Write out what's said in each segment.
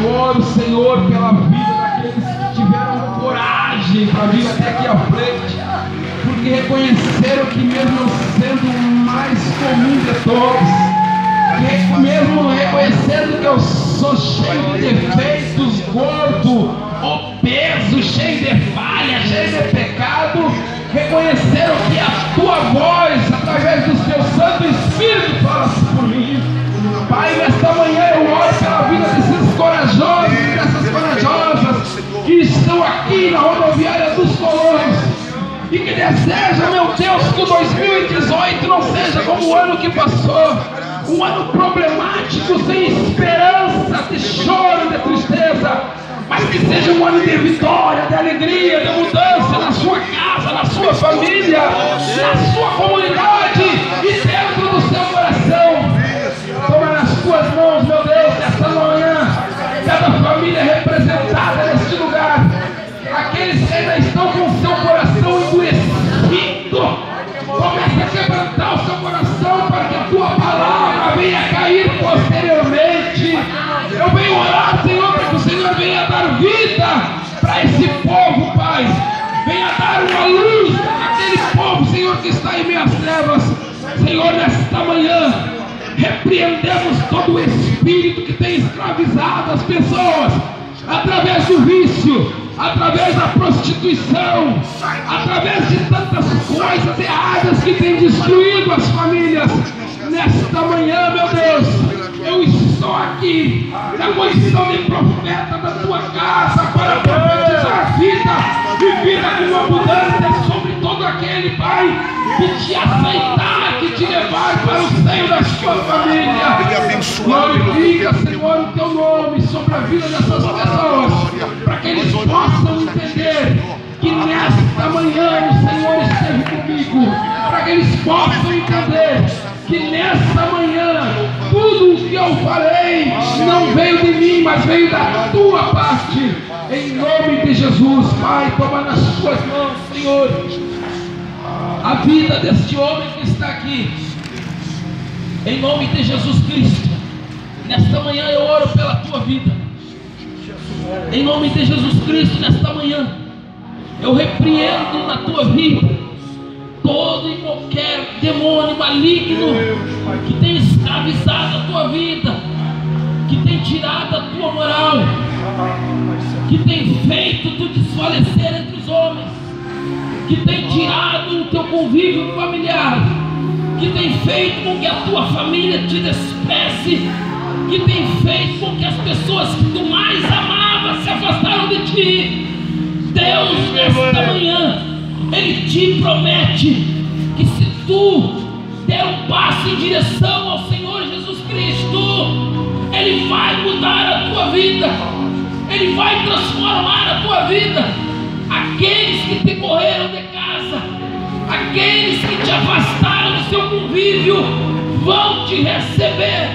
Eu oro, Senhor, pela vida daqueles que tiveram coragem para vir até aqui à frente, porque reconheceram que, mesmo sendo o mais comum de todos, mesmo reconhecendo que eu sou cheio de defeitos, gordo, e que desejam, meu Deus, que o 2018 não seja como o ano que passou um ano problemático, sem esperança, de choro, de tristeza, mas que seja um ano de vitória, de alegria, de mudança na sua casa, na sua família, na sua comunidade e dentro do seu coração. Toma nas tuas mãos, meu Deus, esta manhã, cada família representada neste lugar, aqueles que ainda estão com o seu coração endurecido, comece a quebrantar o seu coração para que a tua palavra venha cair posteriormente. Eu venho orar, Senhor, para que o Senhor venha dar vida para esse povo, Pai. Venha dar uma luz àquele povo, Senhor, que está em minhas trevas. Senhor, nesta manhã, repreendemos todo o espírito que tem escravizado as pessoas através do vício, através da prostituição, através de tantas coisas erradas que têm destruído as famílias. Nesta manhã, meu Deus, eu estou aqui na condição de profeta da tua casa para profetizar vida e vida com abundância sobre todo aquele, Pai, que te aceitar, que te levar para o seio da sua família. Glorifica, Senhor, o teu nome sobre a vida dessas pessoas, para que eles possam entender que nesta manhã o Senhor esteve comigo, para que eles possam entender que nesta manhã tudo o que eu falei não veio de mim, mas veio da tua parte. Em nome de Jesus, Pai, toma nas tuas mãos, Senhor, a vida deste homem que está aqui. Em nome de Jesus Cristo. Nesta manhã eu oro pela tua vida. Em nome de Jesus Cristo, nesta manhã, eu repreendo na tua vida todo e qualquer demônio maligno que tem escravizado a tua vida, que tem tirado a tua moral, que tem feito tu desfalecer entre os homens, que tem tirado o teu convívio familiar, que tem feito com que a tua família te despreze, que tem feito com que as pessoas que tu mais amava se afastaram de ti. Deus, nesta manhã, Ele te promete que se tu der um passo em direção ao Senhor Jesus Cristo, Ele vai mudar a tua vida, Ele vai transformar a tua vida. Aqueles que te correram de casa, aqueles que te afastaram do seu convívio, vão te receber,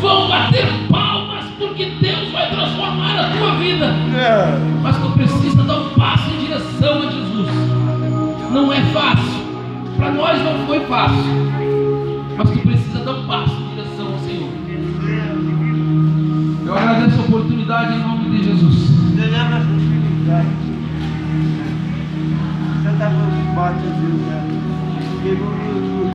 vão bater palmas, porque Deus vai transformar a tua vida. Mas tu precisa dar um passo em direção a Jesus. Não é fácil. Para nós não foi fácil. Mas tu precisa dar um passo em direção ao Senhor. Eu agradeço a oportunidade em nome de Jesus.